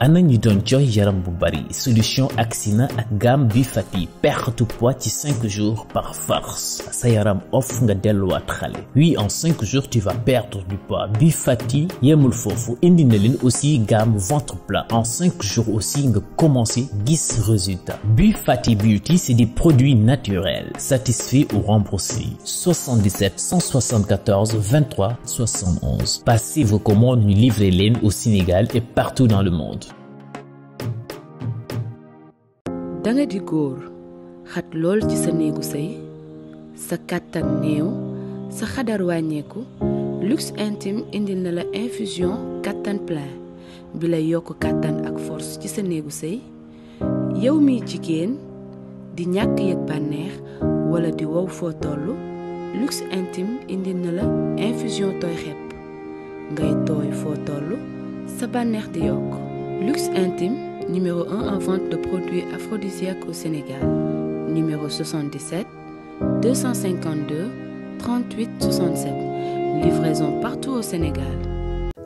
ana ñi doon jooy yaram bu bari solution agsi na ak gamme bi fati perte poids ci 5 jours par force sa yaram off nga delluwaat xale oui en 5 jours tu vas perdre du poids bi fati yemul foofu indi na leen aussi gamme ventre plat en 5 jours aussi nga commencé gis résultat bi fati beauty c'est des produits naturels satisfaits ou remboursés 77 174 23 71. Passez vos commandes, nous livrez l'aine au Sénégal et partout dans le monde. da nga di góor xat lool ci sa néegu sëy sa kàttan néew sa xadar wàññeeku luxe intime indil na la infusion kàttan plein bi lay yokk kàttan ak force ci sa néegu sëy yow miy jigéen di ñàkk yëg bànneex wala di wow foo toll luxe intime indi na la infusion tooy xepp ngay tooy foo toll sa bànneex di yokk luxe intime numéro 1 en vente de produits aphrodisiaques au Sénégal numéro 77 252 38 67 livraison partout au Sénégal.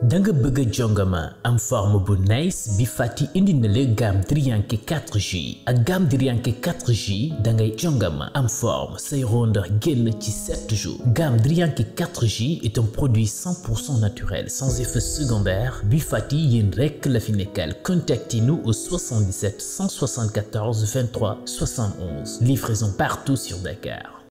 da nga bëgg a jongama am forme bu nice bi fàtti indi na la gamme Drianke 4G ak gamme Drianke 4G da ngay jongama am forme say rondeur génn ci 7 jours gamme Drianke 4G est un produit 100% naturel sans effet secondaire bi fàtti yéen rekk la fi nekkal contactez-nous au 77 174 23 71 livraison partout sur Dakar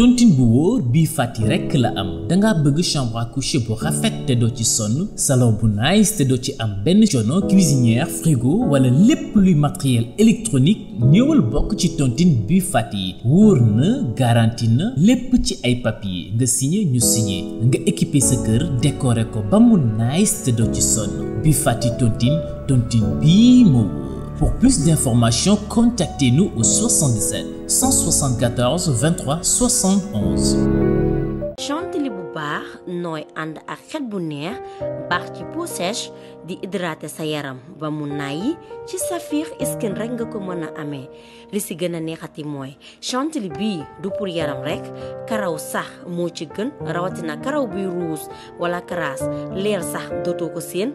tontine bu wóor bii fàtti rekk la am danga bëgg chambre à coucher bu rafet te doo ci sonn salon bu nice te doo ci am benn coono cuisinière frigo wala lépp luy matériel électronique ñëwal bokk ci tontine bii fàtti yi wóor na garantie na lépp ci ay papier nga signé ñu signé nga équipé sa kër décoré ko ba mu nice te doo ci sonn bii fàtti tontine Tontine bii moo wóor. Pour plus d'informations, contactez-nous au 77 174 23 71. chantilly bu baax nooy ànd ak xet bu neex baax ci peau sèche di hydrater sa yaram ba mu nàyyi ci Saphir Skin rek nga ko mën a amee li si gën a neexati mooy chantilly bii du pour yaram rek karaw sax moo ci gën rawatina karaw buy ruus wala karaas leer sax dootoo ko seen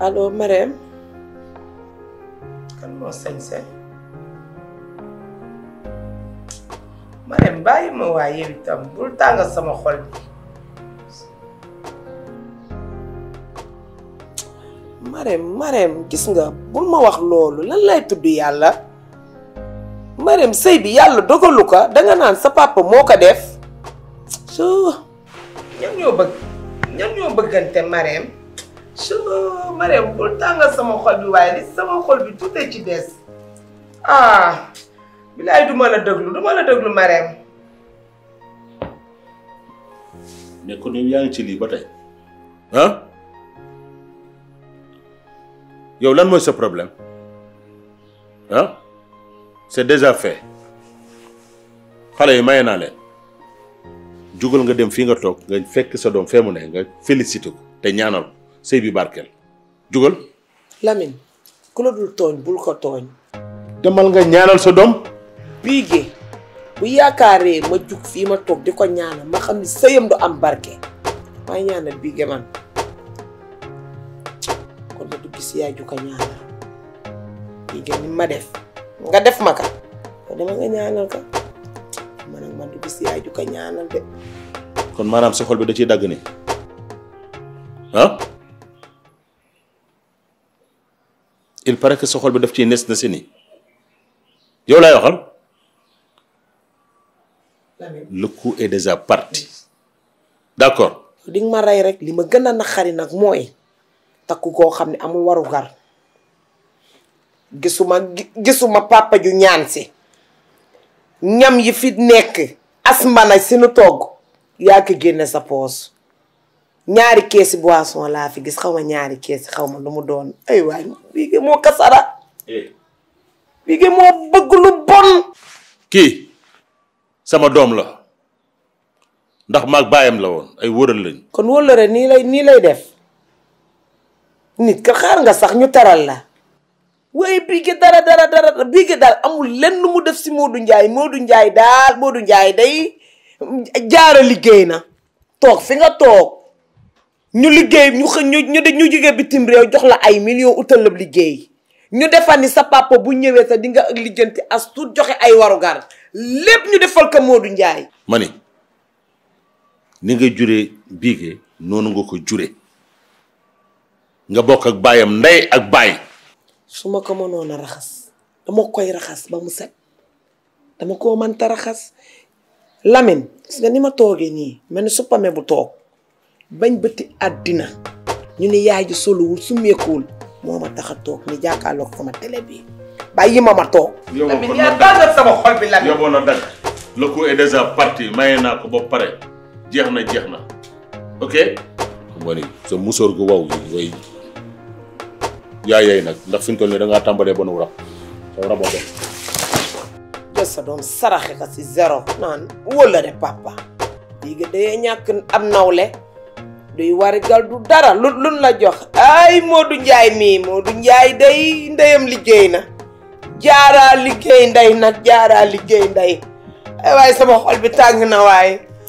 allo Marème kan moo sañse Marème bàyyi ma waay yow itam bul tàngal sama xol bi Marème Marème gis nga bul ma wax loolu lan lay tudd yàlla Marème sëy bi yàlla dogalu ko danga naan sa papa moo ko def soo ñan ñoo bëgg ñan ñoo bëggante Marème soo Marème bul tàngal sama xol bi waaye li sama xol bi tuutee ci des ah bilaay du ma la déglu du ma la déglu Marème mais kon yow yaa ngi ci lii ba tey ah yow lan mooy sa problème ah c'est déjà fait xale yi maye naa leen jugal nga dem fii nga toog nga fekk sa doom fee mu ne nga félicité ko te ñaanal ko sëy bi barkeel jugal Lamine ku la dul tooñ bul ko tooñ demal nga ñaanal sa doom biige bu yaakaaree ma jug fii ma toog di ko ñaanal ma xam ni sëyam du am barke maa ñaanal biige man kon ma du gis yaay ju ko ñaanal yi gën ni ma def nga def ma ka ko dama nga ñaanal ka man ak man du gis yaay ju ko ñaanal de kon maanaam sa xol bi da ciy dagg ni ah il paraît que sa xol bi daf ciy nes na si ni yow laay waxal le coup est déjà parti d'accord. li ma rey rek li ma gën a naqari nag mooy takku koo xam ne amul waru gar gisuma gisuma papa ju ñaan si ñam yi fi nekk asmana si nu togg yaa ko génne sa poos ñaari keesi boisson laa fi gis xaw ma ñaari keesi xaw ma lu mu doon ay waay bii moo kasara eh. bii moo bëgg lu bon kii sama doom la ndax maag baayam la woon ay wëral lañ kon wóllëre nii lay nii lay def nit ka xaar nga sax ñu taral la waaye biige dara dara dara biige daal amul lenn mu def si Modou Ndiaye Modou Ndiaye daal Modou Ndiaye day jaara liggéey na toog fi nga toog ñu liggéey ñu xë ñu ñu ñu jóge bitim réew jox la ay millions utal la liggéey ñu defal ni sa papa bu ñëwee sa di nga ak lijjanti as tuut joxe ay warugar lépp ñu defal ko Modou Ndiaye. ma ni ni nga juree biige noonu nga ko jure nga bokk ak baayam ndey ak baay. su ma ko mënoon a raxas dama koy raxas ba mu set dama koo man taraxas Lamine gis nga ni ma toogee nii mel ni suppame bu toog bañ bëtti àddina ñu ne yaay ji soluwul summeekuwul moo ma tax a toog ni jàkkaarloog sama télé bi bàyyi ma ma toog. yow Lamine yaa tàngal sama xol bi Lamine. yoboon na dagg le coup est déjà parti maye naa ko ba pare jeex na jeex na ok. xam nga ni sa musóor gu waw gi ngay yaay yaay nag ndax fi mu toll nii da ngaa tàmbalee ba nu rab sa raboo def. jël sa doom saraxe ka si zéro naan wala de papa lii nga dayee ñàkk am nawle duy warigal du dara lu lun la jox ay Modou Ndiaye mii Modou Ndiaye day ndeyam liggéey na jaaraa liggéey ndey nag jaaraa liggéey ndey ay waaye sama xol bi tàng na waaye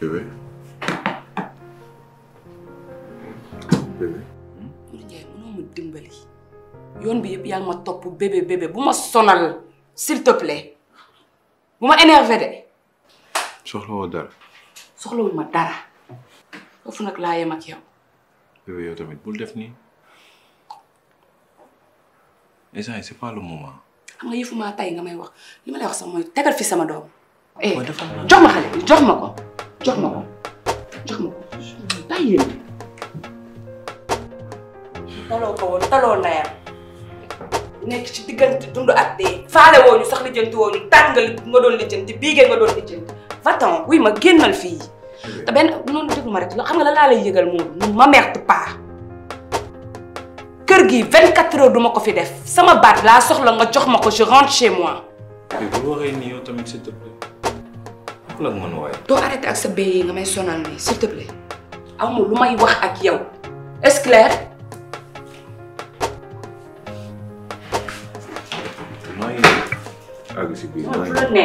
bébé bébé Mour Ndiaye mënoo ma dimbali yoon bi yëpp yaa ngi ma topp bébé bébé bu ma sonal s'il te plaît bu ma énervé de soxla woo dara soxlawu ma dara foofu nag laa yem ak yow bébé yow tamit bul def nii instant yi c'est pas le moment. xam nga yëfu maa tay nga may wax li ma lay wax sax mooy tegal fi sama doom. eh Waaw dafa am- jox ma xale bi jox ma ko jox ma ko jox ma ko bàyyi leen. taloo ko woon taloo ndeyam nekk ci diggante dund ak dee faale woo ñu sax lijjanti woo ñu tàngal nga doon lijjanti biige nga doon lijjanti va-t'en wuy ma génnal fii. te benn noonu déglu ma rek xam nga la laa lay yëgal moom mu ma merte pas kër gi 24 heures du ma ko fi def sama baat laa soxla nga jox ma ko je rentre chez moi. mais bu waxee nii yow tamit s'il te plaît. la mën waaye. doo arrêté ak sa béy yi nga may sonal nii s'il te plaît. amul lu may wax ak yow est-ce clair. maa ngi àgg si biir maa ngi.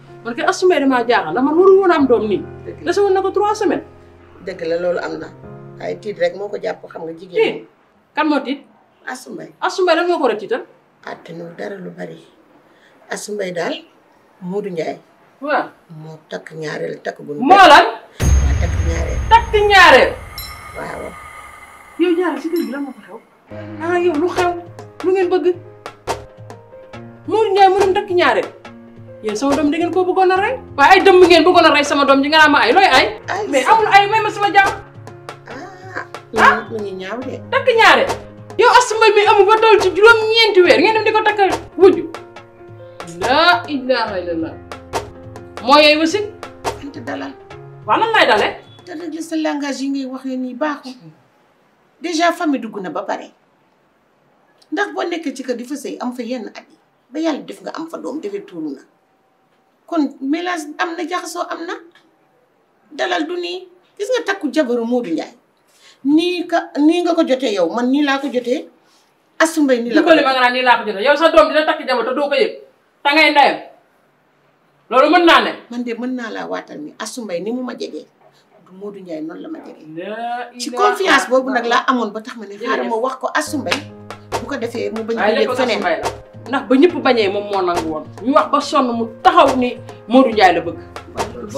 parce que asumee damaa jaaxal la man waru woon am doom nii. dëgg la dese woon na ko trois semaines. dëgg la loolu am na ay tiit rek moo ko jàpp xam nga jigéen tiit kan moo tiit asumay asumee lan moo ko war a tiital. àttanul dara lu bari asumay daal Moodu Njaay waaw moo takk ñaareel takk bu nu moo lan moo takk ñaareel takk ñaareel. waaw yow ñaareel si kër gi lan moo ko xew. ah yow lu xew lu ngeen bëgg Mor Ndiaye mënum takk ñaareel yéen sama doom da ngeen koo bëggoon a rey waaye ay dëmm ngeen bëggoon a rey sama doom ji nga naa ma ay looy ay ay mais amul ay may ma sama jàmm ah mu ngi ñaaw de. takk ñaare yow as mbay mi amul ba toll ci juróom-ñeenti weer ngeen dem di ko takkal wujju laa ilaaha illallah moo yey wasin Anta dalal. waa lan lay dale te rek li sa langage yi ngay waxee nii baaxul. déjà famille dugg na ba pare ndax boo nekkee ci kër di fa sëy am fa yenn at yi ba yàlla def nga am fa doom defee tuuru na kon mélange am na jaxasoo am na dalal du nii gis nga takku jabaru Modou Ndiaye nii ka nii nga ko jotee yow man nii laa ko jotee Astou Mbaye nii la ko dimbali ma nga naan nii laa ko jotee yow sa doom dina takk jabar te doo ko yëg te ngay ndeyam loolu mën naa ne. man de mën naa laa waatal ni Astou Mbaye ni mu ma jegee du Modou Ndiaye noonu la ma jegee. ci confiance boobu nag laa amoon ba tax ma ne xaaral ma wax ko Astou Mbaye bu ko defee mu bañ a yëg feneen ndax ba ñëpp bañee moom moo nangu woon ñu wax ba sonn mu taxaw ni Modou Ndiaye la bëgg.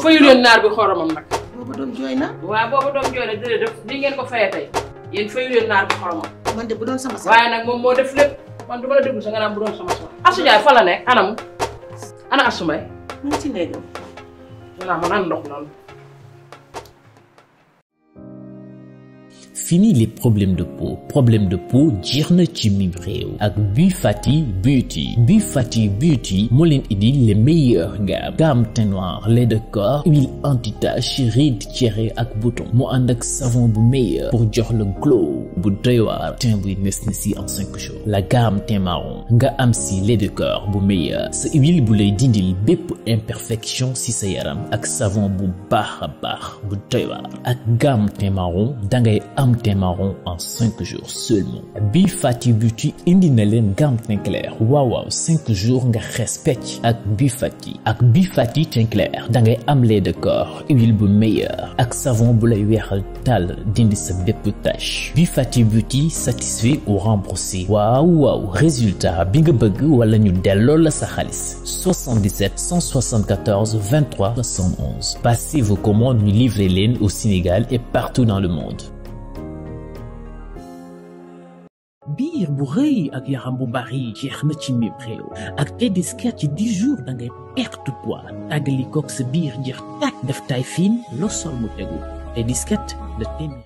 fayu leen naar bi xoromam nag. boobu doom jooy na. waaw boobu doom jooy na dërëdëf li ngeen ko fayee tey yéen fayu leen naar bi xoromam. man de bu doon sama sax waaye nag moom moo def lépp. man du ma la déglu sa nga naan bu doon sama soxla. Assou Ndiaye fa la nekk anam ana Assou Mbaye. mu ngi ci néegam. voilà man ana ndox noonu. Fini les problèmes de peau problème de peau jeex na ci mim réew ak Bi Fati Beauty Bi Fati Beauty moo leen indi les meilleures gammes gamme teint noir lait de corps huile anti-tache rides cere ak bouton mu ànd ak savon bu meilleur pour jox la glow bu doy waar teint buy nes na si en cinq jours la gamme teint marron nga am si lait de corps bu meilleur sa huile bu lay dindil bépp imperfection si sa yaram ak savon bu baax a baax bu doy waar ak gamme teint marron dangay am teint marron en cinq jours seulement bi Fati Beauty indi na leen gamme teint clair waaw waaw cinq jours nga xees pecc ak bi Fati ak bi Fati teint clair dangay am lait de corps huile bu meilleur ak savon bu lay weexal tàll dindi sa bépp tache bi fati beauty satisfait ou remboursé waaw waaw résultat bi nga bëgg wala ñu delloo la sa xaalis 77 174 23 71 passez vos commandes ñu livrer leen au Sénégal et partout dans le monde biir bu rëy ak yaram bu bari jeex na ci mim réew ak Tedesca ci 10 jours da ngay perte poids tàggali koog sa biir jeex tàkk def taay fiin loo sol mu tegu Tedesca de téeméer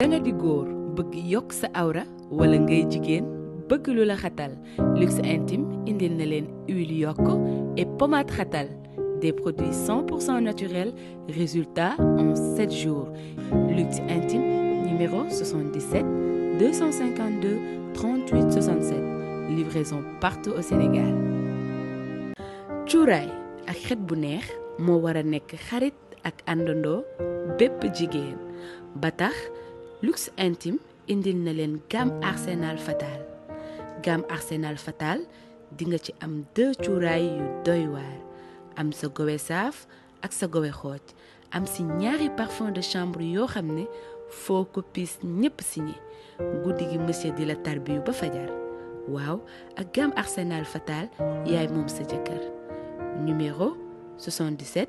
danga di góor bëgg yokk sa awra wala ngay jigéen bëgg lu la xatal luxe intime indil na leen huile yokk et pommade xatal des produits 100% naturels résultat en 7 jours luxe intime numéro 77 252 38 67 livraison partout au Sénégal cuuraay ak xet bu neex moo war a nekk xarit ak àndandoo bépp jigéen ba tax luxe intime indil na leen gamme arsenal fatal gamme arsenal fatal di nga ci am deux cuuraay yu doy waar am sa gowe saaf ak sa gowe xooj am si ñaari parfum de chambre yoo xam ne foo ko piis ñépp signé guddi gi monsieur di la tarbiyu ba fajar waaw ak gamme arsenal fatal yaay moom sa jëkkër numéro 77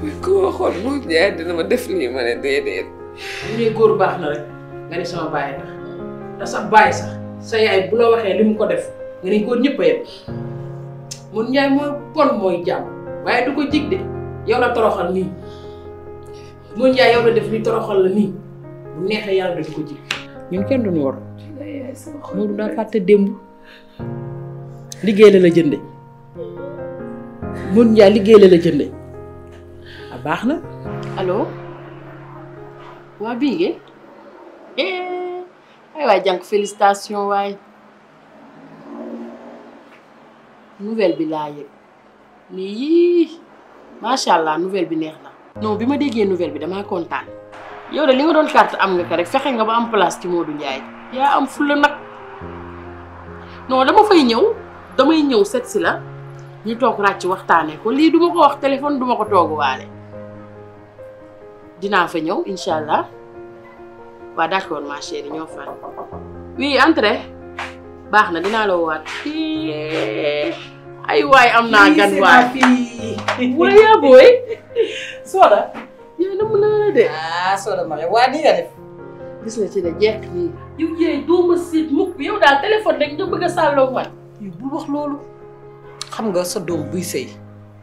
mooy ko waxoon moom jaay dina ma def lii ma ne déedéet bu ñuy góor baax na rek nga ni sama baay tax te sa baay sax sa yaay bu la waxee li mu ko def nga ni góor ñëpp a yem mun njaay mooy bon mooy jàmm waaye du ko jig de yow la toroxal nii mun njaay yow la def li toroxal la nii bu neexee yàlla du ko jig ñun kenn duñu war Modou daa fàtte démb liggéey la la jënde Modou Ndiaye liggéey la la jënde a baax na allo waa Biige ay waay jànk félicitation waay nouvelle bi laa yëg mais yii macha allah nouvelle bi neex na. non bi ma déggee nouvelle bi damaa kontaan yow de li nga doon carte am nga ko rek fexe nga ba am place ci Modou Ndiaye. yaa am fulla nag non dama fay ñëw damay ñëw set si la ñu toog ràcc waxtaanee ko lii duma ko wax téléphone duma ko tooguwaale. dinaa fa ñëw incha allah waa d'accord ma chérie ñoo far oui entrez baax na dinaa la woowaat ay waay am naa gan waay waay yaa booy Soda yow na mën naa de ah Soda ma waa nii nga def gis nga ci de jekk nii yow yéey doo ma siit mukk yow daal téléphone rek nga bëgg a sàlloo man yow bul wax loolu xam nga sa doom buy sëy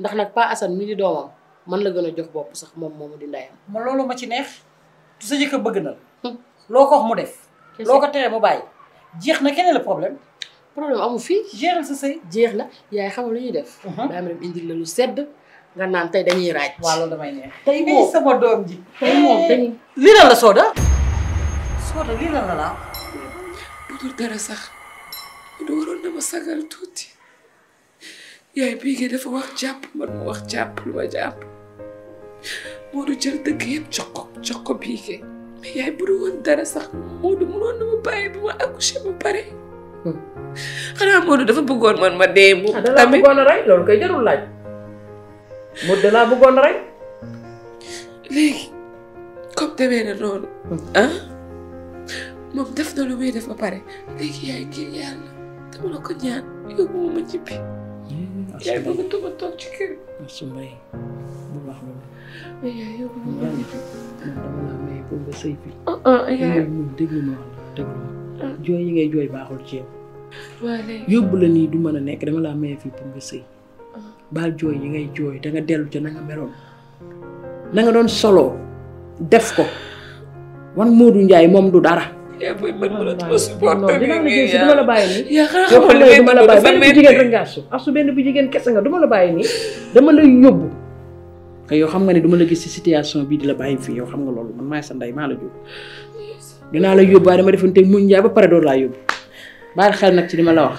ndax nag Pa Assane mi di doomam man la gën a jox bopp sax moom moomu di ndayam ma loolu ma ci neex tu sa jëkkër bëgg na la Hmm. loo ko wax mu def Kese. loo ko teree mu bàyyi jeex na keneen la problème problème amu fii géral sa sëy jeex na yaay xamal lu ñuy def Mhm. daa ma dem indil la lu sedd nga naan tey dañuy raaj waaw loolu damay neex tey ay moom sama doom ji tey moom dañuy lii lan la Soda Soda lii lan la laa bu dul dara sax du waroon na ma sagal tuuti yaay Bigué dafa wax jàpp man ma wax jàpp lu ma jàpp Modou jël dëgg yëpp jox ko jox ko Bigué mais yaay bu dul woon dara sax Modou mënoon na ma bàyyi bu ma accouché ba pare xanaa Modou dafa bëggoon man ma dee moom ah da laa tamit bëggoon a rey loolu koy jarul laaj mu de laa bëggoon rek. léegi comme demee na noonu. ah moom def na lu muy def ba pare léegi yaay ngir yàlla dama la ko ñaan yóbbu ma ma ñibbi. yaay bëgg tuma toog ci kër. su may bu baax la mais yaay yóbbu ma ma ñibbi. dama la may pour nga sëy bi. ah ah yaay ñun déglu ma wax la déglu ma. jooy yi ngay jooy baaxul ci yow. waa léegi yóbbu la nii du mën a nekk dama la may fii pour nga sëy. baal jooy yi ngay jooy danga dellu ca na nga meloon na nga doon soloo def ko wan Modou Ndiaye moom du dara. yaa booy man ma la tuma supporter bi nga yàlla duma la bàyyi nii. yaa xanaa xamal li ngay duma la bàyyi benn bu jigéen rek nga asu asu benn bu jigéen kese nga duma la bàyyi nii dama la yóbbu. te yow xam nga ne duma la gis ci situation bii di la bàyyi fii yow xam nga loolu man maay sa ndey maa la jóg dinaa la yóbbu waaye dama defoon teg muñ njaay ba pare doo laa yóbbu bàyyi xel nag ci li ma la wax.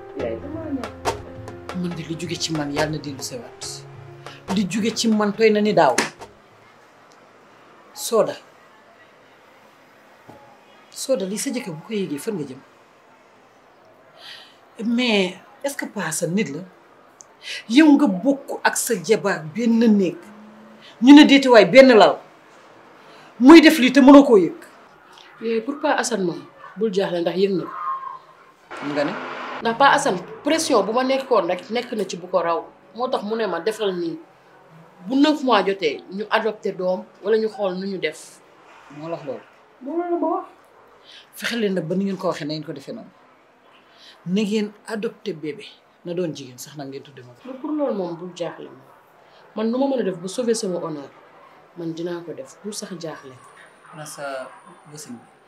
yaay damaa ñàkk. man de li jóge ci man yàlla na dellu sewaat li jóge ci man toy na ni daaw Soda Soda li sa jëkkër bu ko yéegee fan nga jëm mais est-ce que pas sa nit la yow nga bokk ak sa jabar benn néeg ñu ne déetewaay benn lal muy def lii te mënoo koo yëg. yooyu pourquoi Assane moom bul jaaxle ndax yëg na ko nga ne. ndax Pa Assane pression bu ma nekkoon rek nekk na ci bu ko raw moo tax mu ne ma defal nii bu neuf mois jotee ñu adopté doom wala ñu xool nu ñu def moo la wax loolu. loolu la ma wax. fexe leen nag ba ni ngeen ko waxee na ngeen ko defee noonu na ngeen adopté bébé na doon jigéen sax nag ngeen tudde ma ko. mais pour loolu moom bul jaaxle moom man nu ma mën a def ba sauver sama honneur man dinaa ko def bul sax jaaxle. na sa wasin bi.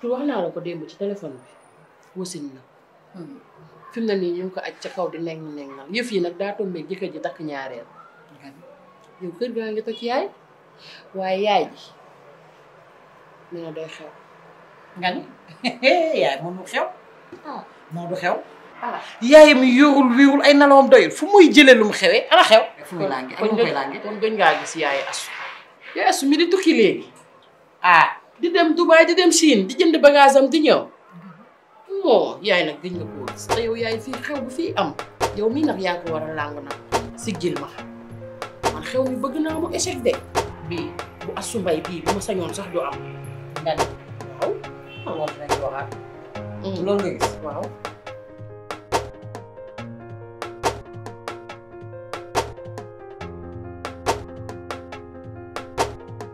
tu wax naa la ko démb ci téléphone bi wasin na hmm. fi mu ne nii ñu ngi ko aj ca kaw di neng neng na yëf yi nag daa tombee jëkkër ji takk ñaareel yow kër gaa ngi toj yaay waaye yaay ji nee na day xew nga ni yaay moom du xew ah. moo du xew ah. yaayam yorul wéerul ay nalawam doyul fu muy jëlee lu mu xewee ana xew fu muy lànge ak mu koy lànge kon gën ngaa gis yaay asu yaay asu mi di tukki léegi ah di dem Dubaay di dem Chine di jënd bagage am di ñëw moo yaay nag gëj nga ko gis te yow yaay fii xew bu fii am yow mii nag yaa ko war a làng nag si gil ma man xew mi bëgg naa mu échec de bii bu asu mbay bii bu ma sañoon sax du am nga ne waaw ah moom dinañ ko waxaat. loolu nga gis. waaw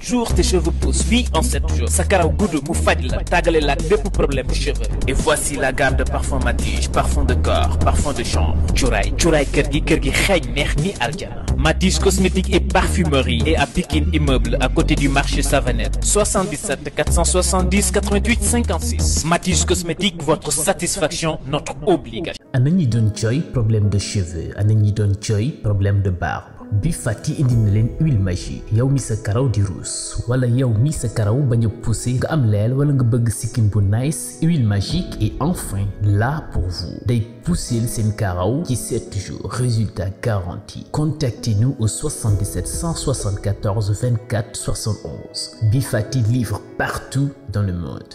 jours tes cheveux poussent fii en 7 jours sa karaw gudd mu faj la tàggale la ak bépp problème de cheveux et voici la gamme de parfum Matige parfum de corps parfum de chambre cuuraay cuuraay kër gi kër gi xeeñ neex ni aljana Matige cosmétique et parfumerie et à Pikine immeuble à côté du marché Savanette 77 470 88 56 Matige cosmétique votre satisfaction notre obligation ana ñi doon jooy problème de cheveux ana ñi doon jooy problème de barbe bi fàtti indi na leen huile magie yow mi sa karaw di ruus wala yow mi sa karaw bañ a poussé nga am leel wala nga bëgg sikkim bu nice huile magique est enfin là pour vous day pousser seen karaw ci 7 jours résultat garanti contactez-nous au 77 174 24 71 bi fàtti livre partout dans le monde